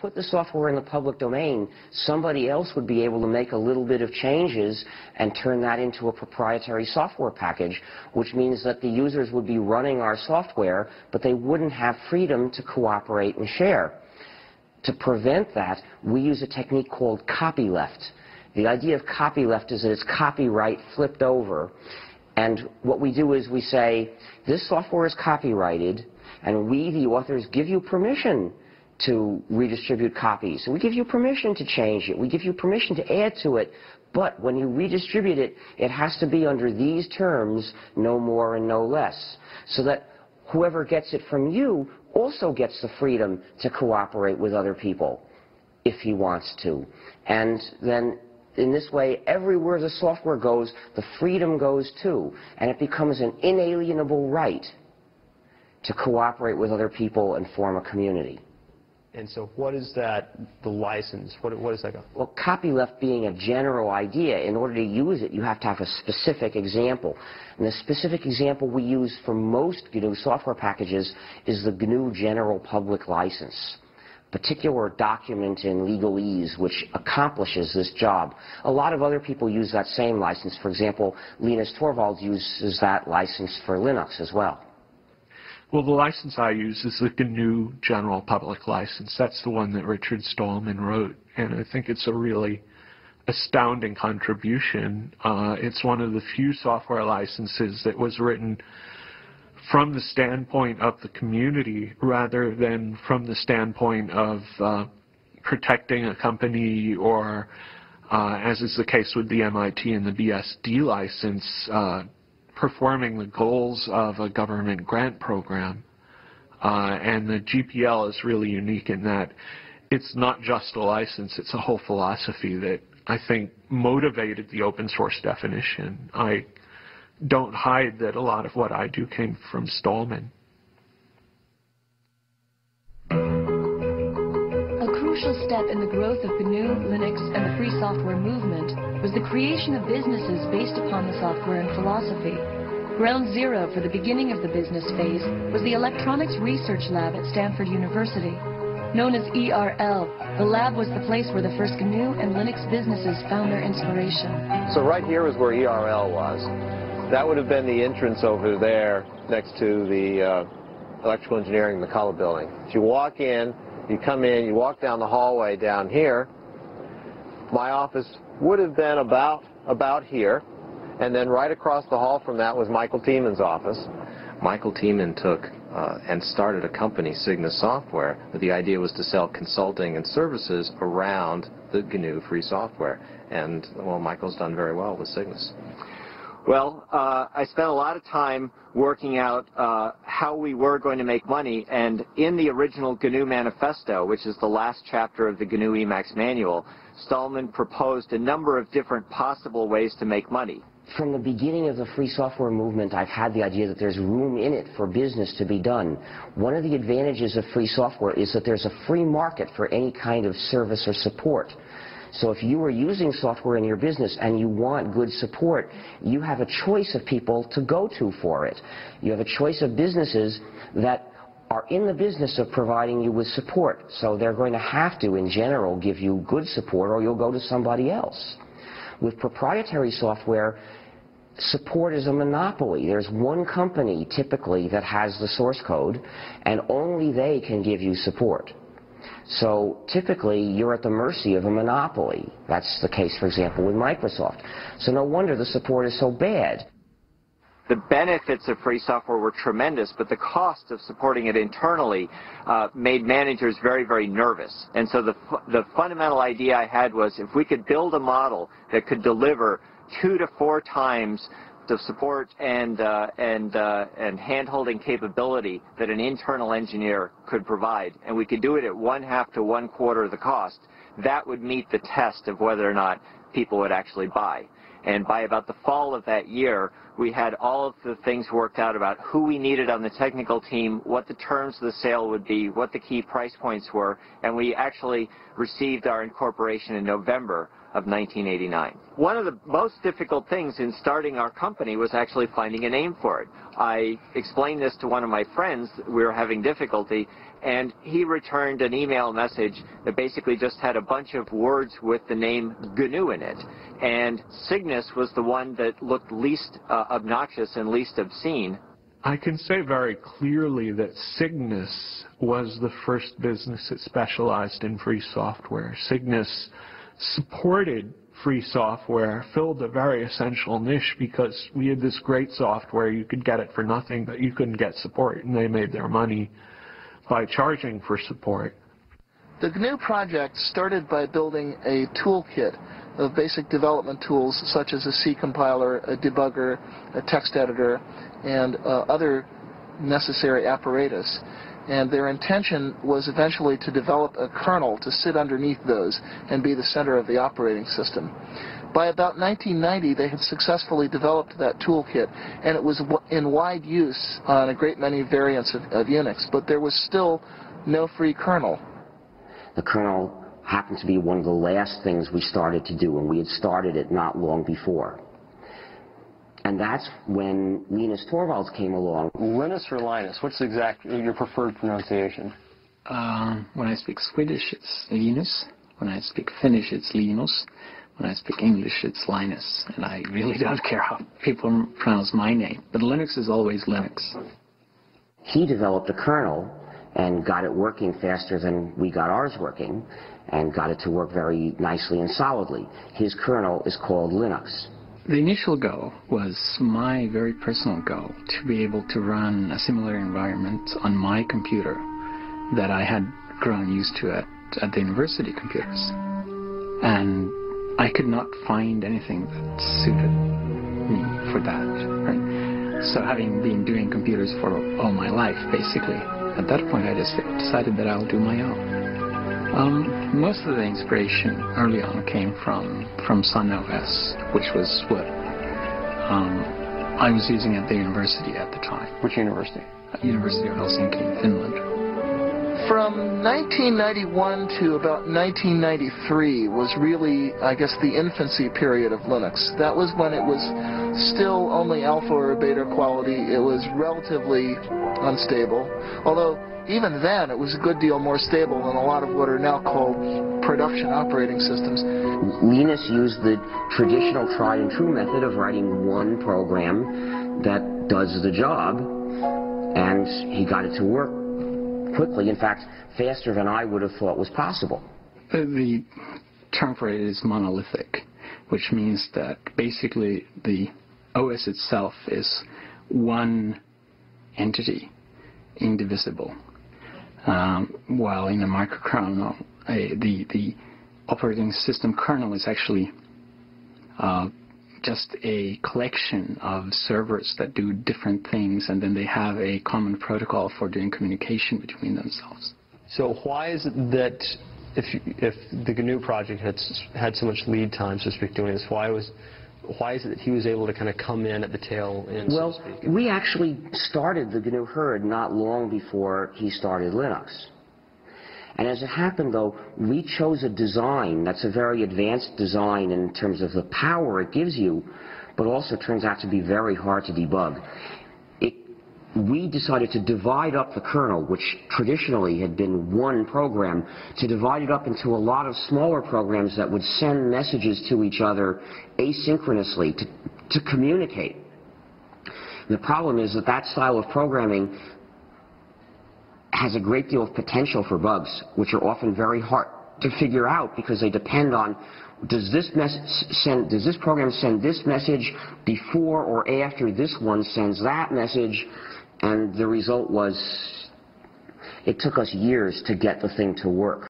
put the software in the public domain, somebody else would be able to make a little bit of changes and turn that into a proprietary software package, which means that the users would be running our software, but they wouldn't have freedom to cooperate and share. To prevent that, we use a technique called copyleft. The idea of copyleft is that it's copyright flipped over. And what we do is we say, this software is copyrighted, and we, the authors, give you permission to redistribute copies. We give you permission to change it. We give you permission to add to it. But when you redistribute it, it has to be under these terms, no more and no less. So that whoever gets it from you also gets the freedom to cooperate with other people if he wants to. And then in this way, everywhere the software goes, the freedom goes too. And it becomes an inalienable right to cooperate with other people and form a community. And so what is that, the license, what, what is that? Well, copyleft being a general idea, in order to use it, you have to have a specific example. And the specific example we use for most GNU software packages is the GNU General Public License particular document in legalese which accomplishes this job. A lot of other people use that same license. For example, Linus Torvalds uses that license for Linux as well. Well, the license I use is the GNU General Public License. That's the one that Richard Stallman wrote, and I think it's a really astounding contribution. Uh, it's one of the few software licenses that was written from the standpoint of the community rather than from the standpoint of uh, protecting a company or, uh, as is the case with the MIT and the BSD license, uh, performing the goals of a government grant program. Uh, and the GPL is really unique in that it's not just a license, it's a whole philosophy that I think motivated the open source definition. I don't hide that a lot of what I do came from Stallman. A crucial step in the growth of GNU, Linux, and the free software movement was the creation of businesses based upon the software and philosophy. Ground zero for the beginning of the business phase was the Electronics Research Lab at Stanford University. Known as ERL, the lab was the place where the first GNU and Linux businesses found their inspiration. So right here is where ERL was. That would have been the entrance over there next to the uh, Electrical Engineering McCullough building. If you walk in, you come in, you walk down the hallway down here, my office would have been about, about here. And then right across the hall from that was Michael Tiemann's office. Michael Tiemann took uh, and started a company, Cygnus Software, but the idea was to sell consulting and services around the GNU free software. And, well, Michael's done very well with Cygnus. Well, uh, I spent a lot of time working out uh, how we were going to make money, and in the original GNU Manifesto, which is the last chapter of the GNU Emacs manual, Stallman proposed a number of different possible ways to make money. From the beginning of the free software movement, I've had the idea that there's room in it for business to be done. One of the advantages of free software is that there's a free market for any kind of service or support. So if you are using software in your business and you want good support, you have a choice of people to go to for it. You have a choice of businesses that are in the business of providing you with support. So they're going to have to, in general, give you good support or you'll go to somebody else. With proprietary software, support is a monopoly. There's one company, typically, that has the source code, and only they can give you support. So typically, you're at the mercy of a monopoly. That's the case, for example, with Microsoft. So no wonder the support is so bad. The benefits of free software were tremendous, but the cost of supporting it internally uh, made managers very, very nervous. And so the, the fundamental idea I had was if we could build a model that could deliver two to four times the support and uh, and uh, and hand-holding capability that an internal engineer could provide, and we could do it at one half to one quarter of the cost, that would meet the test of whether or not people would actually buy. And by about the fall of that year, we had all of the things worked out about who we needed on the technical team, what the terms of the sale would be, what the key price points were, and we actually received our incorporation in November of 1989. One of the most difficult things in starting our company was actually finding a name for it. I explained this to one of my friends. We were having difficulty, and he returned an email message that basically just had a bunch of words with the name GNU in it. And Cygnus was the one that looked least uh, obnoxious and least obscene. I can say very clearly that Cygnus was the first business that specialized in free software. Cygnus supported free software, filled a very essential niche because we had this great software, you could get it for nothing, but you couldn't get support, and they made their money by charging for support. The GNU project started by building a toolkit of basic development tools such as a C compiler, a debugger, a text editor, and uh, other necessary apparatus. And their intention was eventually to develop a kernel to sit underneath those and be the center of the operating system. By about 1990, they had successfully developed that toolkit, and it was in wide use on a great many variants of, of Unix, but there was still no free kernel. The kernel happened to be one of the last things we started to do, and we had started it not long before. And that's when Linus Torvalds came along. Linus or Linus? What's exact your preferred pronunciation? Um, when I speak Swedish, it's Linus. When I speak Finnish, it's Linus. When I speak English, it's Linus. And I really don't care how people pronounce my name. But Linux is always Linux. He developed a kernel and got it working faster than we got ours working and got it to work very nicely and solidly. His kernel is called Linux. The initial goal was my very personal goal to be able to run a similar environment on my computer that I had grown used to at, at the university computers. And I could not find anything that suited me for that. Right? So having been doing computers for all my life, basically, at that point I just decided that I'll do my own. Um, most of the inspiration early on came from from Sun OS, which was what um, I was using at the university at the time. Which university? University of Helsinki, Finland. From 1991 to about 1993 was really, I guess, the infancy period of Linux. That was when it was still only alpha or beta quality. It was relatively unstable, although even then, it was a good deal more stable than a lot of what are now called production operating systems. Linus used the traditional tried and true method of writing one program that does the job, and he got it to work quickly. In fact, faster than I would have thought was possible. The term for it is monolithic, which means that basically the OS itself is one entity, indivisible. Um, while in a microkernel, the, the operating system kernel is actually uh, just a collection of servers that do different things, and then they have a common protocol for doing communication between themselves. So why is it that if, if the GNU project had, had so much lead time, so to speak, doing this, why was why is it that he was able to kind of come in at the tail end? Well, so we actually started the GNU Hurd not long before he started Linux. And as it happened, though, we chose a design that's a very advanced design in terms of the power it gives you, but also turns out to be very hard to debug we decided to divide up the kernel, which traditionally had been one program, to divide it up into a lot of smaller programs that would send messages to each other asynchronously to, to communicate. The problem is that that style of programming has a great deal of potential for bugs, which are often very hard to figure out because they depend on does this send does this program send this message before or after this one sends that message and the result was it took us years to get the thing to work.